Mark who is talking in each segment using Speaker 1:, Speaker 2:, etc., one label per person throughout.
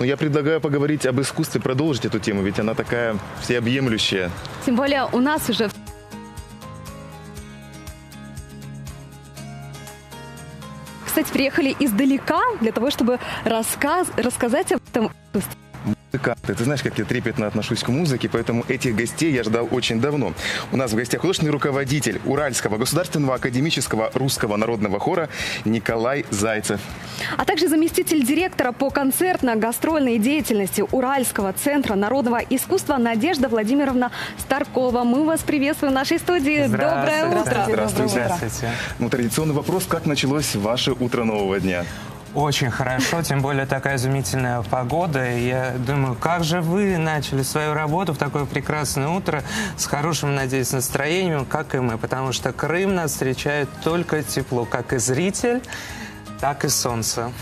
Speaker 1: Но я предлагаю поговорить об искусстве, продолжить эту тему, ведь она такая всеобъемлющая.
Speaker 2: Тем более у нас уже кстати, приехали издалека для того, чтобы рассказ, рассказать об этом искусстве.
Speaker 1: Музыканты. Ты знаешь, как я трепетно отношусь к музыке, поэтому этих гостей я ждал очень давно. У нас в гостях художественный руководитель Уральского государственного академического русского народного хора Николай Зайцев.
Speaker 2: А также заместитель директора по концертно-гастрольной деятельности Уральского центра народного искусства Надежда Владимировна Старкова. Мы вас приветствуем в нашей студии. Доброе утро.
Speaker 1: Здравствуйте.
Speaker 3: Здравствуйте.
Speaker 1: Ну, традиционный вопрос, как началось ваше утро нового дня?
Speaker 3: Очень хорошо, тем более такая изумительная погода. И я думаю, как же вы начали свою работу в такое прекрасное утро с хорошим, надеюсь, настроением, как и мы. Потому что Крым нас встречает только тепло, как и зритель, так и солнце.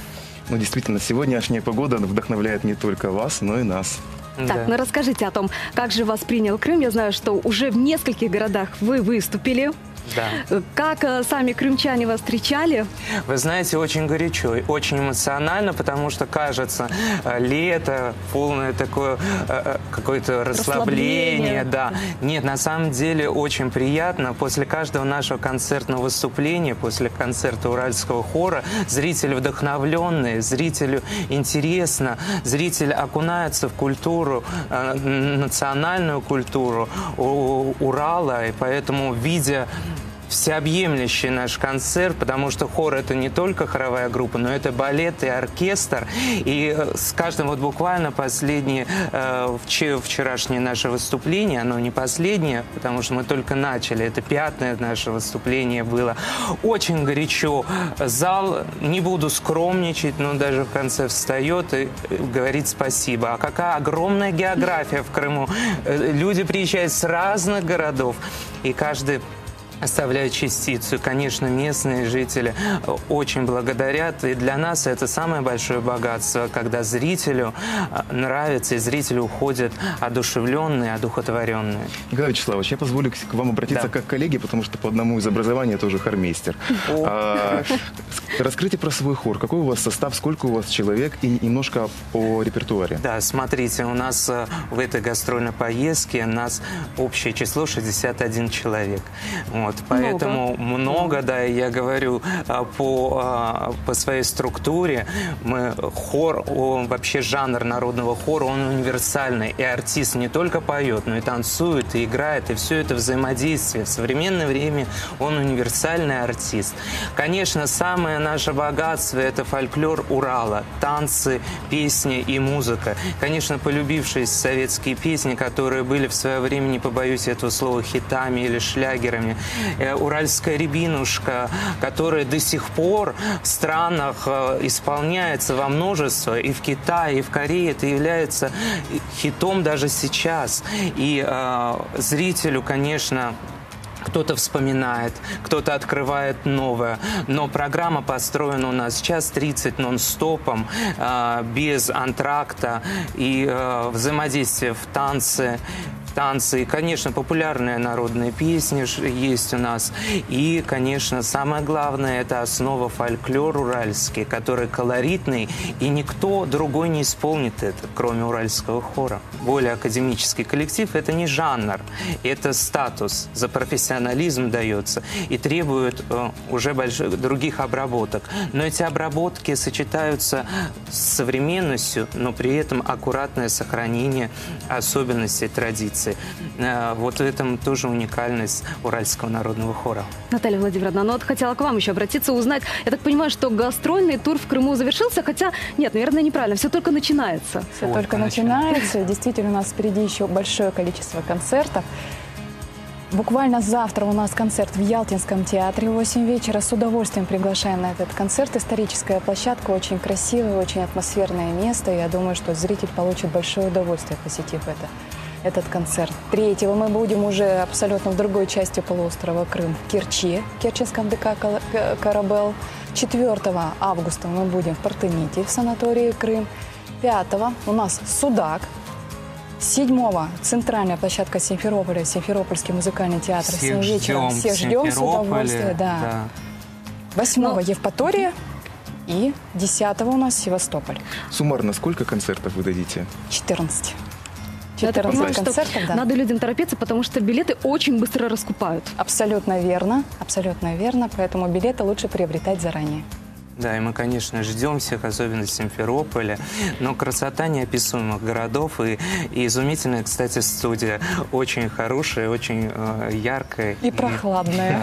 Speaker 1: Ну, действительно, сегодняшняя погода вдохновляет не только вас, но и нас.
Speaker 2: Так,
Speaker 3: Да.
Speaker 2: ну расскажите о том, как же вас принял Крым. Я знаю, что уже в нескольких городах вы выступили.
Speaker 3: Да.
Speaker 2: Как э, сами крымчане вас встречали?
Speaker 3: Вы знаете, очень горячо, и очень эмоционально, потому что кажется, э, лето, полное такое э, какое-то
Speaker 2: Расслабление.
Speaker 3: расслабление, да. Нет, на самом деле очень приятно. После каждого нашего концертного выступления, после концерта Уральского хора, зрители вдохновленные, зрителю интересно, зритель окунается в культуру, национальную культуру Урала, и поэтому, видя всеобъемлющий наш концерт, потому что хор это не только хоровая группа, но это балет и оркестр. И э, с каждым вот буквально последнее э, вче- вчерашнее наше выступление, оно не последнее, потому что мы только начали, это пятое наше выступление было. Очень горячо. Зал, не буду скромничать, но даже в конце встает и э, говорит спасибо. А какая огромная география в Крыму. Люди приезжают с разных городов, и каждый оставляют частицу. Конечно, местные жители э, очень благодарят. И для нас это самое большое богатство, когда зрителю э, нравится, и зрители уходят одушевленные, одухотворенные.
Speaker 1: Николай Вячеславович, я позволю к вам обратиться
Speaker 3: Да.
Speaker 1: как к коллеге, потому что по одному из образований я тоже хормейстер. Расскажите про свой хор. Какой у вас состав, сколько у вас человек и немножко по репертуаре.
Speaker 3: Да, смотрите, у нас э, в этой гастрольной поездке у нас общее число 61 человек. Вот, поэтому много, да, и я говорю, э, по, э, по своей структуре мы хор, о, вообще жанр народного хора, он универсальный. И артист не только поет, но и танцует, и играет, и все это взаимодействие. В современное время он универсальный артист. Конечно, самое наше богатство – это фольклор Урала, танцы, песни и музыка. Конечно, полюбившиеся советские песни, которые были в свое время, не побоюсь этого слова, хитами или шлягерами. Э, Уральская рябинушка, которая до сих пор в странах э, исполняется во множество. И в Китае, и в Корее это является хитом даже сейчас. И э, зрителю, конечно, кто-то вспоминает, кто-то открывает новое. Но программа построена у нас час 30 нон-стопом, э, без антракта и э, взаимодействия в танце, танцы. Конечно, популярные народные песни есть у нас. И, конечно, самое главное, это основа фольклор уральский, который колоритный, и никто другой не исполнит это, кроме уральского хора. Более академический коллектив – это не жанр, это статус, за профессионализм дается и требует э, уже больших других обработок. Но эти обработки сочетаются с современностью, но при этом аккуратное сохранение особенностей традиций. Э, Вот в этом тоже уникальность Уральского народного хора.
Speaker 2: Наталья Владимировна, ну вот хотела к вам еще обратиться, узнать. Я так понимаю, что гастрольный тур в Крыму завершился, хотя, нет, наверное, неправильно, все только начинается.
Speaker 4: Все
Speaker 3: Только
Speaker 4: только начинается. Действительно, у нас впереди еще большое количество концертов. Буквально завтра у нас концерт в Ялтинском театре в 8 вечера. С удовольствием приглашаем на этот концерт. Историческая площадка, очень красивое, очень атмосферное место. Я думаю, что зритель получит большое удовольствие, посетив это, этот концерт. Третьего мы будем уже абсолютно в другой части полуострова Крым, в Керчи, в Керченском ДК «Кала- К- «Карабел». 4 августа мы будем в Партените, в санатории Крым. 5 у нас Судак, Седьмого центральная площадка Симферополя, Симферопольский музыкальный театр.
Speaker 3: Всех
Speaker 4: Всем вечером
Speaker 3: ждем
Speaker 4: всех
Speaker 3: в
Speaker 4: ждем с удовольствием. Да.
Speaker 3: да.
Speaker 4: Восьмого
Speaker 2: Ну,
Speaker 4: Евпатория. И 10 у нас Севастополь.
Speaker 1: Суммарно сколько концертов вы дадите?
Speaker 4: 14.
Speaker 2: Я так
Speaker 4: 14
Speaker 2: понимаю, что
Speaker 4: концертов, да.
Speaker 2: надо людям торопиться, потому что билеты очень быстро раскупают.
Speaker 4: Абсолютно верно, абсолютно верно, поэтому билеты лучше приобретать заранее.
Speaker 3: Да, и мы, конечно, ждем всех, особенно Симферополя. Но красота неописуемых городов и, и изумительная, кстати, студия. Очень хорошая, очень э, яркая.
Speaker 4: И прохладная.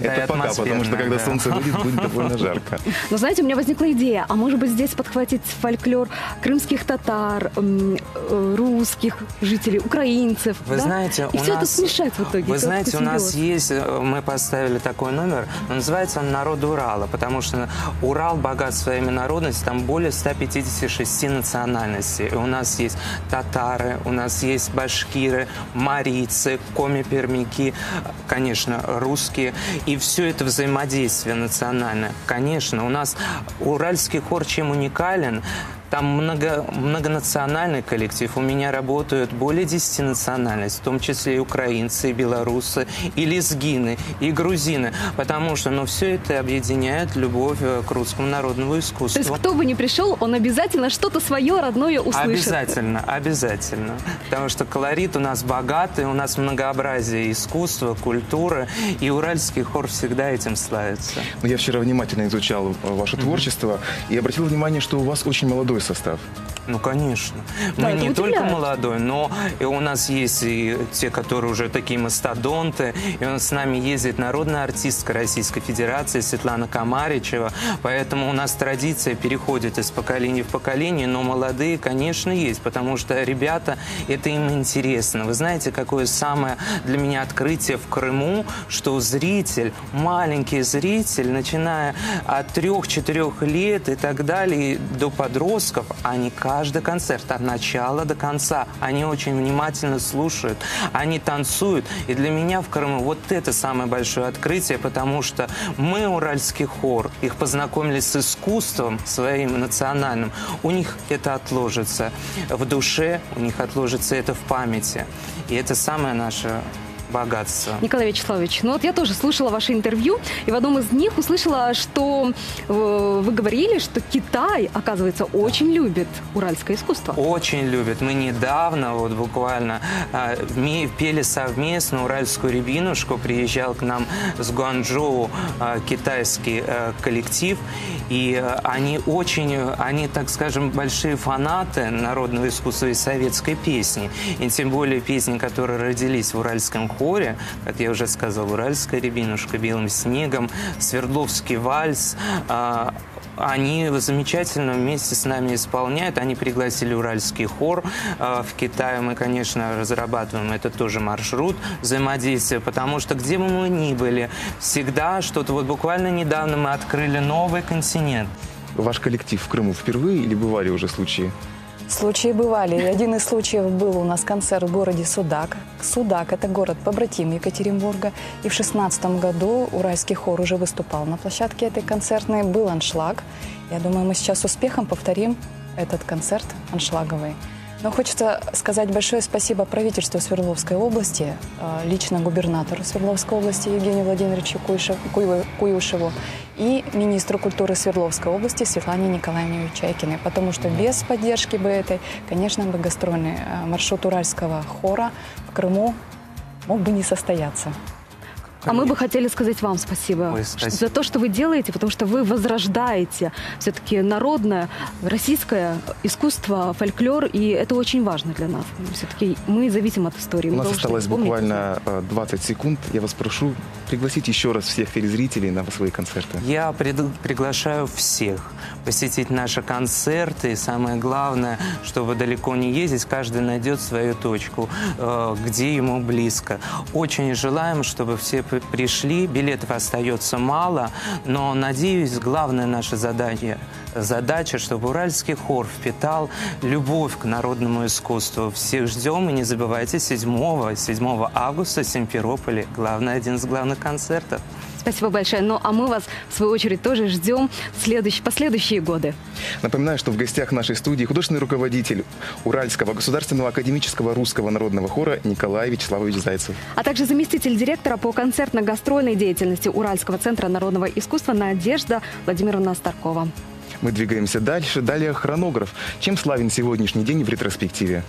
Speaker 3: Да, и
Speaker 1: Это пока, потому что когда
Speaker 3: да.
Speaker 1: солнце выйдет, будет довольно жарко.
Speaker 2: Но знаете, у меня возникла идея, а может быть здесь подхватить фольклор крымских татар, э, русских жителей, украинцев.
Speaker 3: Вы
Speaker 2: да?
Speaker 3: знаете,
Speaker 2: И
Speaker 3: у
Speaker 2: все
Speaker 3: нас...
Speaker 2: это смешать в итоге.
Speaker 3: Вы знаете, у нас есть, э, мы поставили такой номер, но называется он «Народы Урала», потому что Урал богат своими народностями, там более 156 национальностей. У нас есть татары, у нас есть башкиры, марийцы, коми-пермяки, конечно, русские. И все это взаимодействие национальное. Конечно, у нас уральский хор чем уникален, там много, многонациональный коллектив. У меня работают более 10 национальностей, в том числе и украинцы, и белорусы, и лезгины, и грузины. Потому что ну, все это объединяет любовь э, к русскому народному
Speaker 2: То
Speaker 3: искусству.
Speaker 2: есть кто бы ни пришел, он обязательно что-то свое родное услышит.
Speaker 3: Обязательно, обязательно. Потому что колорит у нас богатый, у нас многообразие искусства, культуры, и уральский хор всегда этим славится.
Speaker 1: Ну, Я вчера внимательно изучал э, ваше творчество и обратил внимание, что у вас очень молодой состав.
Speaker 3: Ну, конечно.
Speaker 2: Да,
Speaker 3: Мы
Speaker 2: это
Speaker 3: не только молодой, но и у нас есть и те, которые уже такие мастодонты. И у нас с нами ездит народная артистка Российской Федерации Светлана Комаричева. Поэтому у нас традиция переходит из поколения в поколение, но молодые, конечно, есть, потому что ребята, это им интересно. Вы знаете, какое самое для меня открытие в Крыму, что зритель, маленький зритель, начиная от трех-четырех лет и так далее, до подростков, они каждый концерт от начала до конца, они очень внимательно слушают, они танцуют. И для меня в Крыму вот это самое большое открытие, потому что мы, уральский хор, их познакомили с искусством своим национальным. У них это отложится в душе, у них отложится это в памяти. И это самое наше богатство.
Speaker 2: Николай Вячеславович, ну вот я тоже слушала ваше интервью, и в одном из них услышала, что э, вы говорили, что Китай, оказывается, очень любит уральское искусство.
Speaker 3: Очень любят. Мы недавно, вот буквально, а, пели совместно «Уральскую рябинушку». Приезжал к нам с Гуанчжоу а, китайский а, коллектив. И они очень, они, так скажем, большие фанаты народного искусства и советской песни. И тем более песни, которые родились в уральском хоре, как я уже сказал, «Уральская рябинушка», «Белым снегом», «Свердловский вальс», а, они замечательно вместе с нами исполняют. Они пригласили уральский хор э, в Китае. Мы, конечно, разрабатываем это тоже маршрут взаимодействия, потому что где бы мы ни были, всегда что-то... Вот буквально недавно мы открыли новый континент.
Speaker 1: Ваш коллектив в Крыму впервые или бывали уже случаи?
Speaker 4: Случаи бывали. И один из случаев был у нас концерт в городе Судак. Судак – это город побратим Екатеринбурга. И в 2016 году уральский хор уже выступал на площадке этой концертной. Был аншлаг. Я думаю, мы сейчас успехом повторим этот концерт аншлаговый. Но хочется сказать большое спасибо правительству Свердловской области, э, лично губернатору Свердловской области Евгению Владимировичу Куйше- Куй- Куюшеву и министру культуры Свердловской области Светлане Николаевне Чайкиной, потому что без поддержки бы этой, конечно, бы гастрольный э, маршрут уральского хора в Крыму мог бы не состояться.
Speaker 2: А мы бы хотели сказать вам спасибо,
Speaker 3: Ой, спасибо.
Speaker 2: за то, что вы делаете, потому что вы возрождаете все-таки народное, российское искусство, фольклор, и это очень важно для нас. Все-таки мы зависим от истории.
Speaker 1: У нас осталось буквально э, 20 секунд. Я вас прошу пригласить еще раз всех телезрителей на свои концерты.
Speaker 3: Я приглашаю всех посетить наши концерты. И самое главное, чтобы далеко не ездить, каждый найдет свою точку, э, где ему близко. Очень желаем, чтобы все пришли. Билетов остается мало, но, надеюсь, главная наша задача, задача, чтобы уральский хор впитал любовь к народному искусству. Всех ждем и не забывайте 7, 7 августа в Симферополе. Главный, один из главных концертов.
Speaker 2: Спасибо большое. Ну, а мы вас, в свою очередь, тоже ждем в следующие, последующие годы.
Speaker 1: Напоминаю, что в гостях нашей студии художественный руководитель Уральского государственного академического русского народного хора Николай Вячеславович Зайцев.
Speaker 2: А также заместитель директора по концертно-гастрольной деятельности Уральского центра народного искусства Надежда Владимировна Старкова.
Speaker 1: Мы двигаемся дальше. Далее хронограф. Чем славен сегодняшний день в ретроспективе?